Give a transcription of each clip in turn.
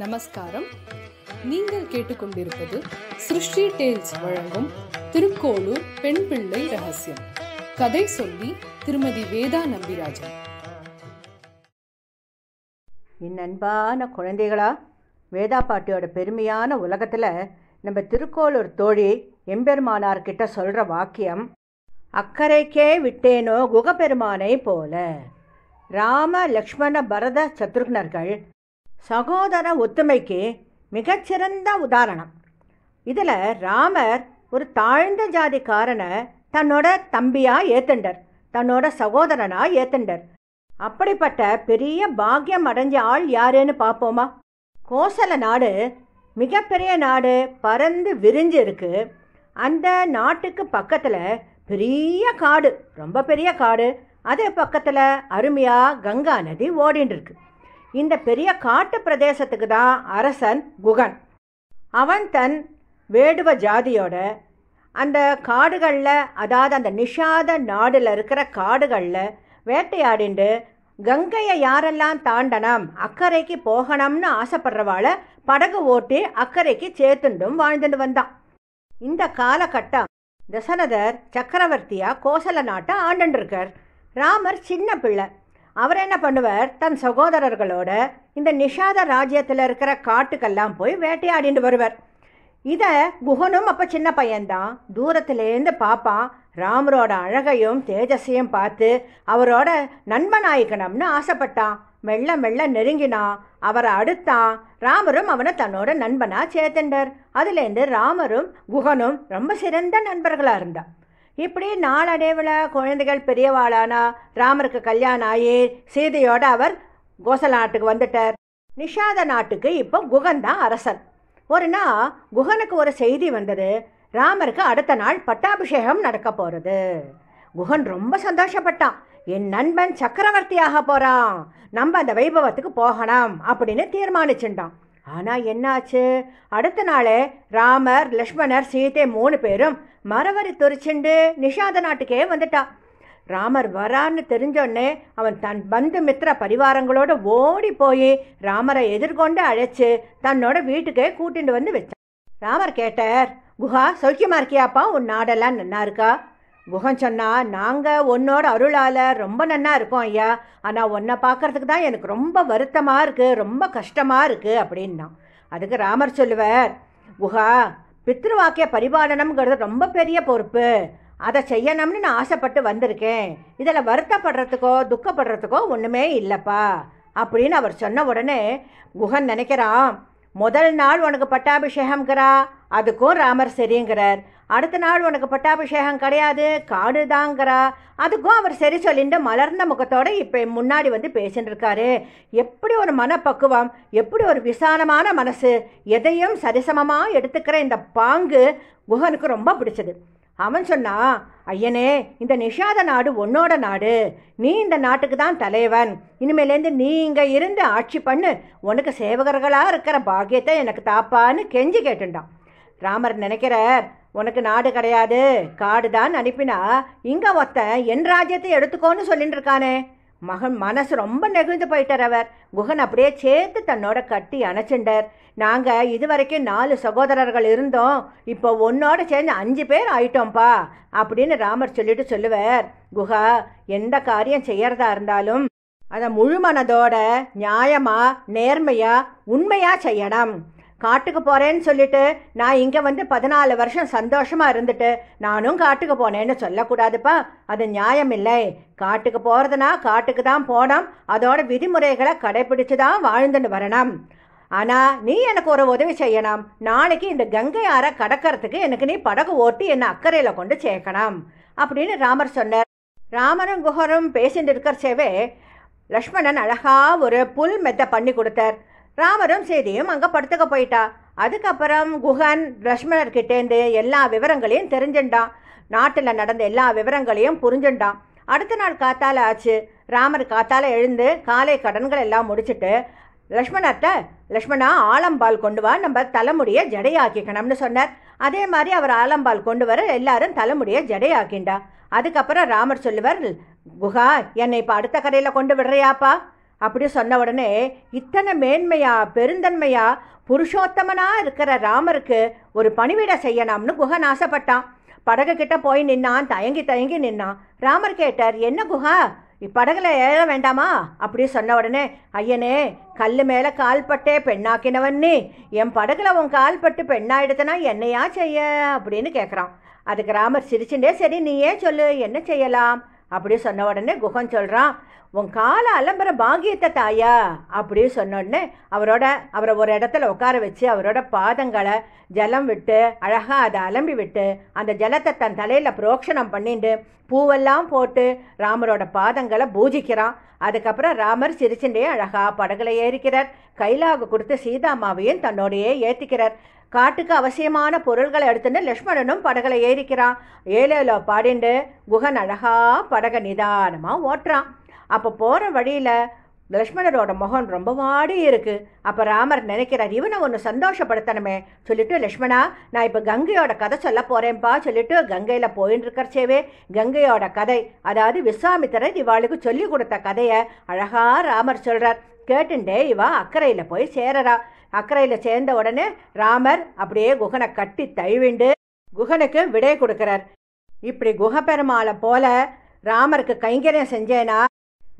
நமஸ்காரம். நீங்கள் கேட்டுக்கொண்டிருப்பது சிருஷ்டி டேல்ஸ் வழங்கும் திருக்கோளூர் பெண் பிள்ளை ரகசியம். கதை சொல்லி திருமதி வேதா நம்பிராஜன். என் அன்பான குழந்தைகளா வேதா பாட்டியோட பெருமையான உலகத்தில் நம்ம திருக்கோளூர் தோழி எம்பெருமானார்கிட்ட சொல்கிற வாக்கியம் அக்கறைக்கே விட்டேனோ குகப்பெருமானை போல. ராம லக்ஷ்மண பரத சத்ருக்னர்கள் சகோதர ஒத்துமைக்கு மிகச்சிறந்த உதாரணம். இதில் ராமர் ஒரு தாழ்ந்த ஜாதிக்காரனை தன்னோட தம்பியாக ஏத்துண்டர் தன்னோட சகோதரனா ஏத்துண்டர். அப்படிப்பட்ட பெரிய பாக்கியம் அடைஞ்ச ஆள் யாருன்னு பார்ப்போமா? கோசல நாடு மிகப்பெரிய நாடு பறந்து விரிஞ்சு இருக்கு அந்த நாட்டுக்கு பக்கத்தில் பெரிய காடு ரொம்ப பெரிய காடு. அதே பக்கத்தில் அருமையாக கங்கா நதி ஓடின்னு இருக்கு இந்த பெரிய காட்டு பிரதேசத்துக்கு தான் அரசன் குகன். அவன் தன் வேடுவ ஜாதியோட அந்த காடுகளில் அதாவது அந்த நிஷாத நாடில் இருக்கிற காடுகளில் வேட்டையாடிண்டு கங்கையை யாரெல்லாம் தாண்டனம் அக்கறைக்கு போகணும்னு ஆசைப்படுறவாளை படகு ஓட்டி அக்கறைக்கு சேர்த்துண்டும் வாழ்ந்துட்டு வந்தான். இந்த காலகட்டம் தசரதர் சக்கரவர்த்தியாக கோசல நாட்டை ஆண்டுருக்கார் ராமர் சின்ன பிள்ளை. அவர் என்ன பண்ணுவார்? தன் சகோதரர்களோட இந்த நிஷாத ராஜ்யத்தில் இருக்கிற காட்டுக்கெல்லாம் போய் வேட்டையாடிட்டு வருவார். இதை குகனும் அப்போ சின்ன பையன்தான் தூரத்துலேருந்து பார்ப்பான் ராமரோட அழகையும் தேஜஸையும் பார்த்து அவரோட நண்பனாயிக்கணும்னு ஆசைப்பட்டான் மெல்ல மெல்ல நெருங்கினான் அவரை அடுத்தான் ராமரும் அவனை தன்னோட நண்பனா சேர்த்துண்டார். அதுலேருந்து ராமரும் குகனும் ரொம்ப சிறந்த நண்பர்களாக இருந்தான் இப்படி நாளடைவில் குழந்தைகள் பெரியவாளானா ராமருக்கு கல்யாணம் ஆகி சீதையோட அவர் கோசல நாட்டுக்கு வந்துட்டார். நிஷாத நாட்டுக்கு இப்போ குகன் தான் அரசன். ஒரு நாள் குகனுக்கு ஒரு செய்தி வந்தது. ராமருக்கு அடுத்த நாள் பட்டாபிஷேகம் நடக்க போகிறது குகன் ரொம்ப சந்தோஷப்பட்டான். என் நண்பன் சக்கரவர்த்தியாக போகிறான் நம்ம அந்த வைபவத்துக்கு போகணும் அப்படின்னு தீர்மானிச்சுட்டான். ஆனால் என்னாச்சு? அடுத்த நாளே ராமர் லக்ஷ்மணர் சீதை மூணு பேரும் மரவரி துரிச்சுண்டு நிஷாத நாட்டுக்கே வந்துட்டான் ராமர் வரான்னு தெரிஞ்சோடனே அவன் தன் பந்து மித்திர பரிவாரங்களோட ஓடி போய் ராமரை எதிர்கொண்டு அழைச்சு தன்னோட வீட்டுக்கே கூட்டிட்டு வந்து வச்சான் ராமர் கேட்டார் குஹா சௌக்கியமா இருக்கியாப்பா? உன் நாடெல்லாம் நல்லா இருக்கா? குகம் சொன்னா நாங்கள் உன்னோட அருளால் ரொம்ப நன்னா இருக்கோம் ஐயா. ஆனால் உன்னை பார்க்கறதுக்கு தான் எனக்கு ரொம்ப வருத்தமாக இருக்குது ரொம்ப கஷ்டமாக இருக்குது அப்படின்னா அதுக்கு ராமர் சொல்லுவார் குஹா பித்ருவாக்கிய பரிபாலனம்ங்கிறது ரொம்ப பெரிய பொறுப்பு. அதை செய்யணும்னு நான் ஆசைப்பட்டு வந்திருக்கேன். இதில் வருத்தப்படுறதுக்கோ துக்கப்படுறதுக்கோ ஒன்றுமே இல்லைப்பா. அப்படின்னு அவர் சொன்ன உடனே குகன் நினைக்கிறான் முதல் நாள் உனக்கு பட்டாபிஷேகம்ங்கிறா அதுக்கும் ராமர் சரிங்கிறார். அடுத்த நாள் உனக்கு பட்டாபிஷேகம் கிடையாது. காடு தாங்கிறா. அதுக்கும் அவர் சரி சொல்லிட்டு மலர்ந்த முகத்தோடு இப்போ முன்னாடி வந்து பேசிட்டு இருக்காரு. எப்படி ஒரு மனப்பக்குவம் எப்படி ஒரு விசாலமான மனசு எதையும் சரிசமமாக எடுத்துக்கிற இந்த பாங்கு குகனுக்கு ரொம்ப பிடிச்சது. அவன் சொன்னா ஐயனே இந்த நிஷாத நாடு உன்னோட நாடு. நீ இந்த நாட்டுக்கு தான் தலைவன். இனிமேலேருந்து நீ இங்கே இருந்து ஆட்சி பண்ணு. உனக்கு சேவகர்களாக இருக்கிற பாக்கியத்தை எனக்கு தாப்பான்னு கெஞ்சி கேட்டுண்டான். ராமர் நினைக்கிறார் உனக்கு நாடு கிடையாது. காடு தான் அனுப்பினா இங்கே ஒருத்தன் என் ராஜ்யத்தை எடுத்துக்கோன்னு சொல்லிட்டு இருக்கானே மகன் மனசு ரொம்ப நெகிழ்ந்து போயிட்டார் அவர். குகன் அப்படியே சேர்த்து தன்னோட கட்டி அணைச்சுண்டார் நாங்கள் இதுவரைக்கும் நாலு சகோதரர்கள் இருந்தோம். இப்போ ஒன்னோட சேர்ந்து அஞ்சு பேர் ஆயிட்டோம்ப்பா அப்படின்னு ராமர் சொல்லிட்டு சொல்லுவார். குஹா எந்த காரியம் செய்யறதா இருந்தாலும் அதை முழு மனதோட நியாயமா நேர்மையா உண்மையா செய்யணும். காட்டுக்கு போகிறேன்னு சொல்லிட்டு நான் இங்கே வந்து பதினாலு வருஷம் சந்தோஷமாக இருந்துட்டு நானும் காட்டுக்கு போனேன்னு சொல்லக்கூடாதுப்பா. அது நியாயம் இல்லை. காட்டுக்கு போகிறதுனா காட்டுக்கு தான் போனோம் அதோட விதிமுறைகளை கடைபிடிச்சு தான் வாழ்ந்துட்டு வரணும். ஆனால் நீ எனக்கு ஒரு உதவி செய்யணும். நாளைக்கு இந்த கங்கை ஆற கடக்கிறதுக்கு எனக்கு நீ படகு ஓட்டி என்னை அக்கறையில் கொண்டு சேர்க்கணும். அப்படின்னு ராமர் சொன்னார். ராமரும் குஹரும் பேசிட்டு இருக்கிறச்சேவே லக்ஷ்மணன் அழகா ஒரு புல் மெத்த பண்ணி கொடுத்தார். ராமரும் சீதையும் அங்கே படுத்துக்க போயிட்டா. அதுக்கப்புறம் குஹன் லக்ஷ்மணர்கிட்டேருந்து எல்லா விவரங்களையும் தெரிஞ்சுட்டான் நாட்டில் நடந்த எல்லா விவரங்களையும் புரிஞ்சுட்டான் அடுத்த நாள் காத்தால ஆச்சு. ராமர் காத்தால எழுந்து காலை கடன்கள் எல்லாம் முடிச்சுட்டு லக்ஷ்மணர்கிட்ட லக்ஷ்மணா ஆலம்பால் கொண்டு வா. நம்ம தலைமுடியை ஜடையாக்கிக்கணும்னு சொன்னார். அதே மாதிரி அவர் ஆலம்பால் கொண்டு வர எல்லாரும் தலைமுடியை ஜடையாக்கிண்டா. அதுக்கப்புறம் ராமர் சொல்லுவார் குஹா என்னை இப்போ அடுத்த கரையில் கொண்டு விடுறியாப்பா? அப்படி சொன்ன உடனே இத்தனை மேன்மையா பெருந்தன்மையா புருஷோத்தமனா இருக்கிற ராமருக்கு ஒரு பணிவிட செய்யணும்னு குகன் ஆசைப்பட்டான். படகு கிட்ட போய் நின்னான் தயங்கி தயங்கி நின்னான். ராமர் கேட்டார் என்ன குஹா இப்படகுல ஏற வேண்டாமா? அப்படி சொன்ன உடனே ஐயனே கல் மேல கால் பட்டே பெண்ணாக்கினவன் நீ. என் படகுல உன் கால் பட்டு பெண்ணாயிடுதுனா என்னையா செய்ய? அப்படின்னு கேட்குறான் அதுக்கு ராமர் சிரிச்சுட்டே சரி நீயே சொல்லு என்ன செய்யலாம்? அப்படி சொன்ன உடனே குகம் சொல்கிறான் உன் கால அலம்புற பாகியத்தை தாயா? அப்படி சொன்ன உடனே அவரோட அவரை ஒரு இடத்துல உட்கார வச்சு அவரோட பாதங்களை ஜலம் விட்டு அழகாக அதை அலம்பி விட்டு அந்த ஜலத்தை தன் தலையில் புரோக்ஷணம் பண்ணிட்டு பூவெல்லாம் போட்டு ராமரோட பாதங்களை பூஜிக்கிறான். அதுக்கப்புறம் ராமர் சிரிச்சுட்டே அழகா படகுல ஏறிக்கிறார். கைலாக கொடுத்து சீதாமாவையும் தன்னோடையே ஏற்றிக்கிறார் காட்டுக்கு அவசியமான பொருள்களை எடுத்துட்டு லக்ஷ்மணனும் படகுல ஏறிக்கிறான். ஏலேலோ பாடிண்டு குகன் அழகா படகை நிதானமாக ஓட்டுறான். அப்போ போகிற வழியில் லக்ஷ்மணரோட முகம் ரொம்ப வாடி இருக்கு. அப்போ ராமர் நினைக்கிறார் இவனை ஒன்று சந்தோஷப்படுத்தணுமே. சொல்லிட்டு லக்ஷ்மணா நான் இப்போ கங்கையோட கதை சொல்ல போகிறேன்ப்பா சொல்லிட்டு கங்கையில் போயின்னு இருக்கிறச்சேவே கங்கையோட கதை அதாவது விஸ்வாமித்திரர் இவாளுக்கு சொல்லி கொடுத்த கதையை அழகா ராமர் சொல்றார். கேட்டுண்டே இவா அக்கறையில் போய் சேரறா. அக்கறையில் சேர்ந்த உடனே ராமர் அப்படியே குகனை கட்டி தழுவிண்டு குகனுக்கு விடை கொடுக்கிறார். இப்படி குகபெருமாளை போல ராமருக்கு கைங்கரியம் செஞ்சேனா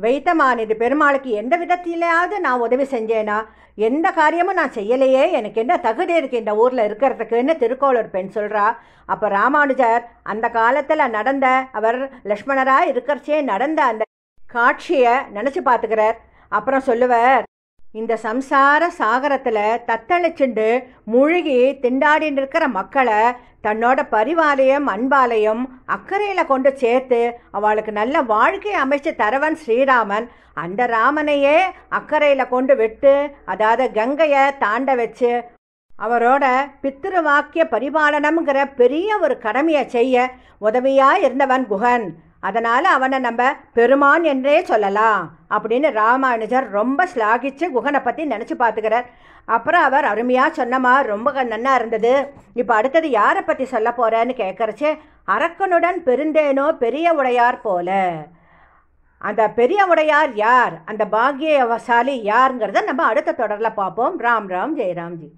வைத்தமானிது பெருமாளுக்கு எந்த விதத்திலேயாவது நான் உதவி செஞ்சேனா? எந்த காரியமும் நான் செய்யலையே? எனக்கு என்ன தகுதி இருக்கு இந்த ஊரில் இருக்கிறதுக்குன்னு திருக்கோளூர் பெண் சொல்கிறா அப்போ ராமானுஜர் அந்த காலத்தில் நடந்த அவர் லக்ஷ்மணராக இருக்கிறச்சே நடந்த அந்த காட்சியை நினச்சி பார்த்துக்கிறார். அப்புறம் சொல்லுவார் இந்த சம்சார சாகரத்தில் தத்தளிச்சுண்டு முழுகி திண்டாடின்னு இருக்கிற மக்களை தன்னோட பரிவாலையும் அன்பாலையும் அக்கறையில் கொண்டு சேர்த்து அவளுக்கு நல்ல வாழ்க்கை அமைச்சு தரவன் ஸ்ரீராமன். அந்த ராமனையே அக்கறையில் கொண்டு விட்டு அதாவது கங்கையை தாண்ட வச்சு அவரோட பித்திரு வாக்கிய பரிபாலனம்ங்கிற பெரிய ஒரு கடமையை செய்ய உதவியாக இருந்தவன் குகன். அதனால் அவனை நம்ம பெருமான் என்றே சொல்லலாம் அப்படின்னு ராமானுஜர் ரொம்ப ஸ்லாகிச்சு குகனை பற்றி நினச்சி பார்த்துக்கிறார். அப்புறம் அவர் அருமையாக சொன்னமா ரொம்ப நன்னா இருந்தது. இப்போ அடுத்தது யாரை பற்றி சொல்ல போகிறேன்னு கேட்குறச்சே அரக்கனுடன் பெருந்தேனோ பெரிய உடையார் போல. அந்த பெரிய உடையார் யார்? அந்த பாக்கியவசாலி யாருங்கிறத நம்ம அடுத்த தொடரில் பார்ப்போம். ராம் ராம் ஜெயராம் ஜி